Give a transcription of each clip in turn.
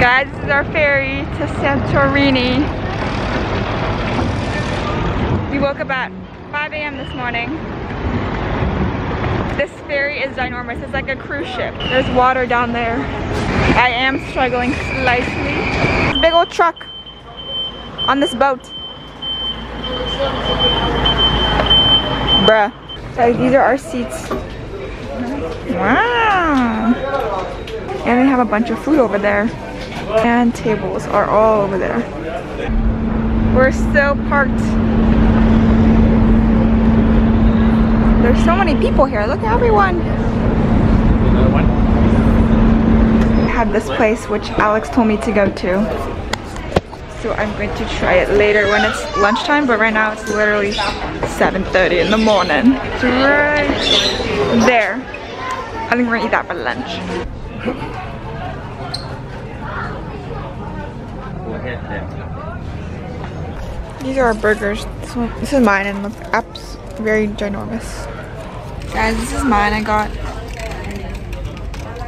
Guys, this is our ferry to Santorini. We woke up at 5 a.m. this morning. This ferry is ginormous. It's like a cruise ship. There's water down there. I am struggling slightly. Big old truck on this boat. Bruh. So these are our seats. Wow. And they have a bunch of food over there. And tables are all over there. We're still parked. There's so many people here. Look at everyone. I have this place which Alex told me to go to. So I'm going to try it later when it's lunchtime, but right now it's literally 7.30 in the morning. It's right there. I think we're gonna eat that for lunch. These are our burgers. This, one, this is mine and the app's very ginormous. Guys, this is mine. I got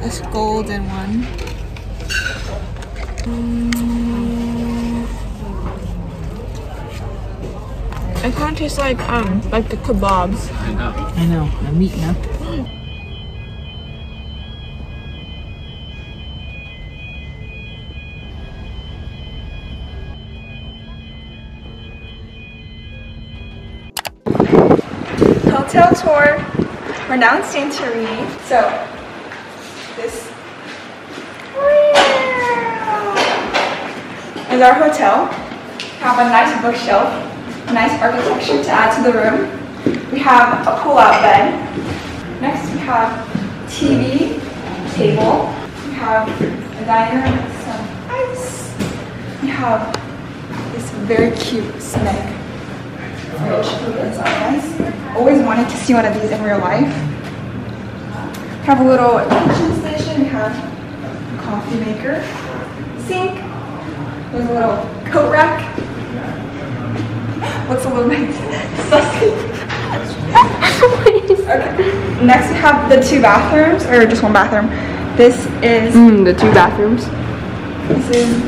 this golden one. Mm. It kind of tastes like um like the kebabs. I know. I know. I'm eating up. Hotel tour. We're now in Santorini. So, this is our hotel. Have a nice bookshelf, nice architecture to add to the room. We have a pull-out bed. Next we have TV, table. We have a diner with some ice. We have this very cute snake nice. Always wanted to see one of these in real life. Have a little kitchen station. We have a coffee maker, sink. There's a little coat rack. Looks a little bit sussy. okay. Next we have the two bathrooms, or just one bathroom. This is Mm, the two bathrooms. this is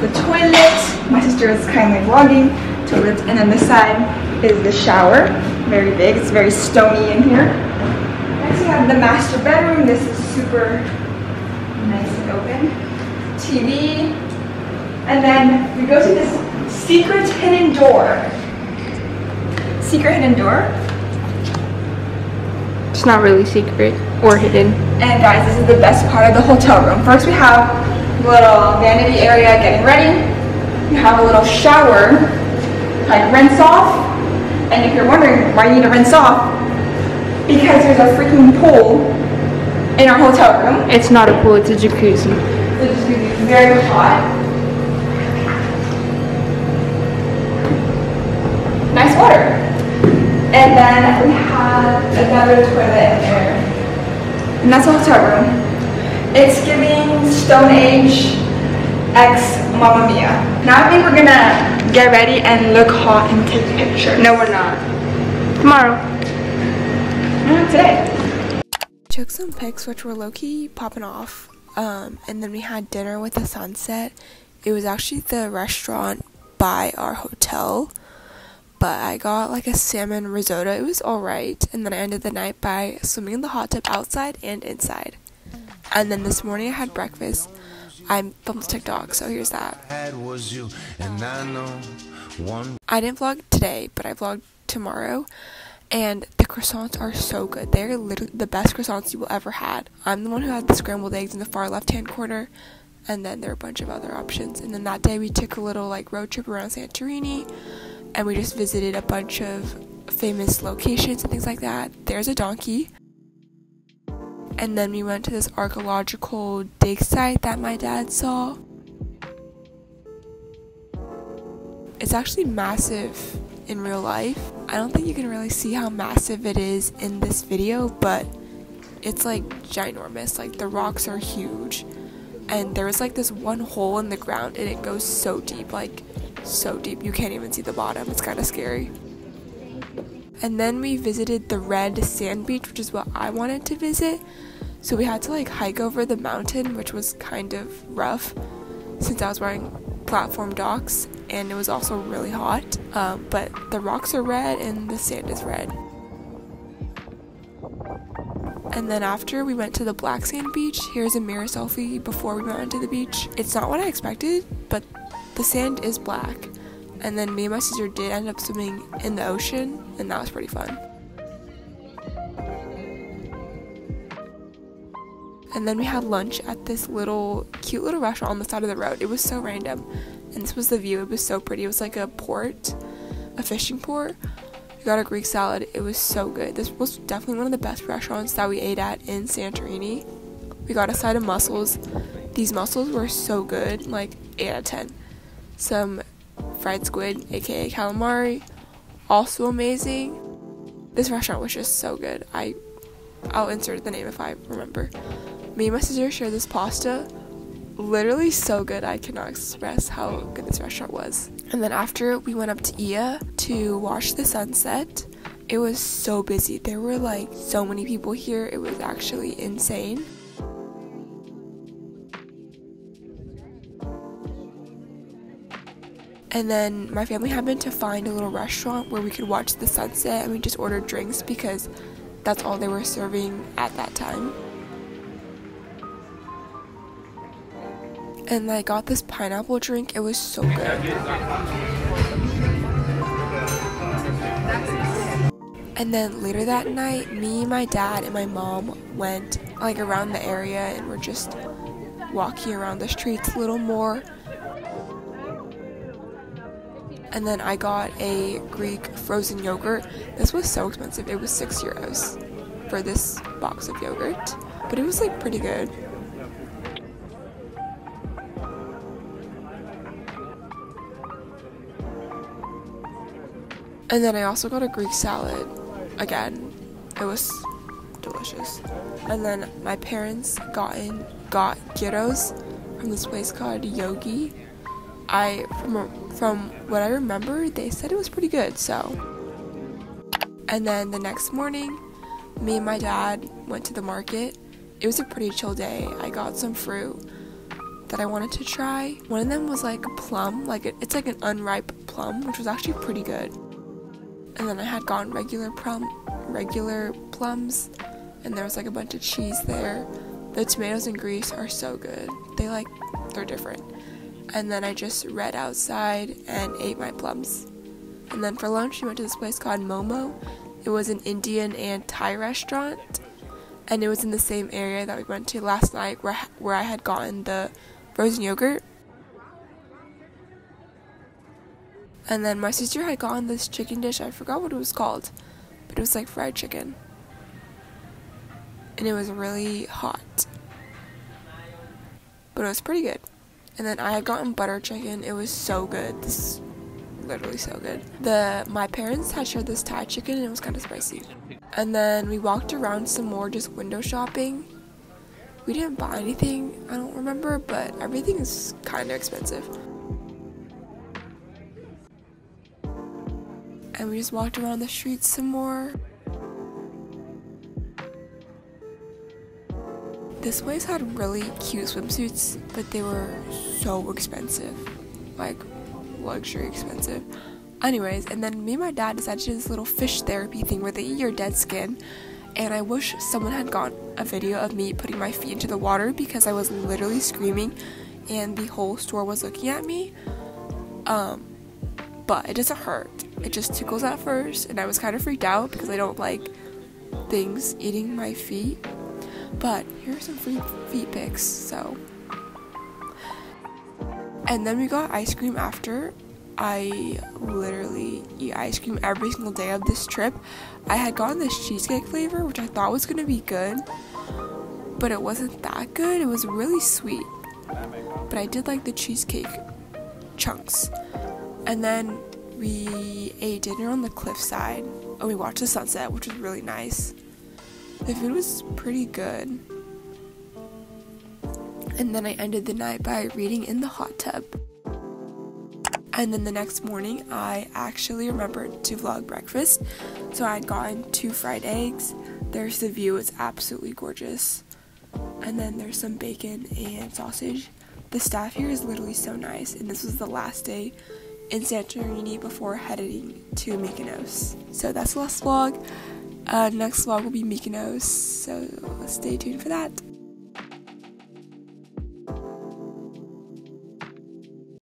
the toilet. My sister is kindly vlogging toilet. And then this side is the shower. Very big. It's very stony in here. Next we have the master bedroom. This is super nice and open. TV. And then we go to this secret hidden door. Secret hidden door. It's not really secret or hidden. And guys, this is the best part of the hotel room. First we have a little vanity area getting ready. You have a little shower, like rinse off. And if you're wondering why you need to rinse off, because there's a freaking pool in our hotel room. It's not a pool, it's a jacuzzi. Just gonna be very hot. Nice water. And then we have another toilet in there. And that's a hotel room. It's giving Stone Age X Mamma Mia. Now I think we're gonna get ready and look hot and take pictures. No, we're not. Tomorrow. Mm, today. took some pics which were low-key popping off um, and then we had dinner with the sunset it was actually the restaurant by our hotel but i got like a salmon risotto it was all right and then i ended the night by swimming in the hot tub outside and inside and then this morning i had breakfast i filmed tiktok so here's that had was you, and I I didn't vlog today, but I vlogged tomorrow. And the croissants are so good. They're literally the best croissants you will ever had. I'm the one who had the scrambled eggs in the far left hand corner. And then there are a bunch of other options. And then that day we took a little like road trip around Santorini and we just visited a bunch of famous locations and things like that. There's a donkey. And then we went to this archaeological dig site that my dad saw. It's actually massive in real life. I don't think you can really see how massive it is in this video, but it's like ginormous. Like the rocks are huge. And there was like this one hole in the ground and it goes so deep, like so deep. You can't even see the bottom. It's kind of scary. And then we visited the red sand beach, which is what I wanted to visit. So we had to like hike over the mountain, which was kind of rough. since I was wearing platform docks and it was also really hot. Um, but the rocks are red and the sand is red. And then after we went to the black sand beach, here's a mirror selfie before we went onto the beach. It's not what I expected, but the sand is black. And then me and my sister did end up swimming in the ocean, and that was pretty fun. And then we had lunch at this little cute little restaurant on the side of the road. It was so random. And this was the view. It was so pretty. It was like a port, a fishing port. We got a Greek salad. It was so good. This was definitely one of the best restaurants that we ate at in Santorini. We got a side of mussels. These mussels were so good, like 8 out of 10. Some fried squid, aka calamari, also amazing. This restaurant was just so good. I I'll insert the name if I remember. Me and my sister shared this pasta. Literally so good. I cannot express how good this restaurant was. And then after we went up to Oia to watch the sunset, it was so busy. There were like so many people here. It was actually insane. And then my family happened to find a little restaurant where we could watch the sunset and we just ordered drinks because that's all they were serving at that time. And I got this pineapple drink. It was so good. And then later that night, me, my dad, and my mom went like around the area and we're just walking around the streets a little more. And then I got a Greek frozen yogurt. This was so expensive. It was six euros for this box of yogurt, but it was like pretty good. And then I also got a Greek salad. Again, it was delicious. And then my parents got in got gyros from this place called Yogi. I from from what I remember, they said it was pretty good. So, and then the next morning, me and my dad went to the market. It was a pretty chill day. I got some fruit that I wanted to try. One of them was like a plum, like it's like an unripe plum, which was actually pretty good. And then I had gotten regular plum, regular plums, and there was like a bunch of cheese there. The tomatoes in Greece are so good. They like they're different. And then I just read outside and ate my plums. And then for lunch, we went to this place called Momo. It was an Indian and Thai restaurant, and it was in the same area that we went to last night, where where I had gotten the frozen yogurt. And then my sister had gotten this chicken dish. I forgot what it was called, but it was like fried chicken, and it was really hot, but it was pretty good. And then I had gotten butter chicken. It was so good. This literally so good. The my parents had shared this Thai chicken and it was kind of spicy. And then we walked around some more just window shopping. We didn't buy anything, I don't remember, but everything is kind of expensive. And we just walked around the streets some more. This place had really cute swimsuits, but they were so expensive. Like, luxury expensive. Anyways, and then me and my dad decided to do this little fish therapy thing where they eat your dead skin. And I wish someone had gotten a video of me putting my feet into the water because I was literally screaming and the whole store was looking at me. Um, but it doesn't hurt. It just tickles at first, and I was kind of freaked out because I don't like things eating my feet. But here are some free feet pics, so. And then we got ice cream after. I literally eat ice cream every single day of this trip. I had gotten this cheesecake flavor, which I thought was gonna be good, but it wasn't that good. It was really sweet. But I did like the cheesecake chunks. And then we ate dinner on the cliffside and we watched the sunset, which was really nice. The food was pretty good. And then I ended the night by reading in the hot tub. And then the next morning, I actually remembered to vlog breakfast. So I had gotten two fried eggs. There's the view, it's absolutely gorgeous. And then there's some bacon and sausage. The staff here is literally so nice, and this was the last day in Santorini before heading to Mykonos. So that's the last vlog. Uh, next vlog will be Mykonos, so stay tuned for that.